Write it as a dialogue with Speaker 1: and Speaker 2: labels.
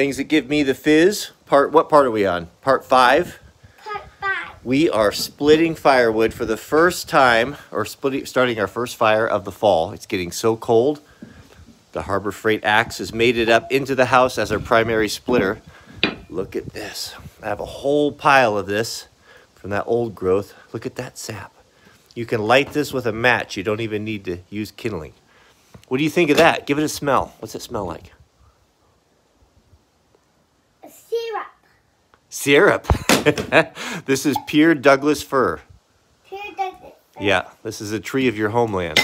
Speaker 1: Things that give me the fizz. Part, what part are we on? Part five?
Speaker 2: Part five.
Speaker 1: We are splitting firewood for the first time, or splitting, starting our first fire of the fall. It's getting so cold. The Harbor Freight axe has made it up into the house as our primary splitter. Look at this. I have a whole pile of this from that old growth. Look at that sap. You can light this with a match. You don't even need to use kindling. What do you think of that? Give it a smell. What's it smell like?
Speaker 2: Syrup.
Speaker 1: This is pure Douglas fir.
Speaker 2: Pure Douglas.
Speaker 1: Yeah, this is a tree of your homeland.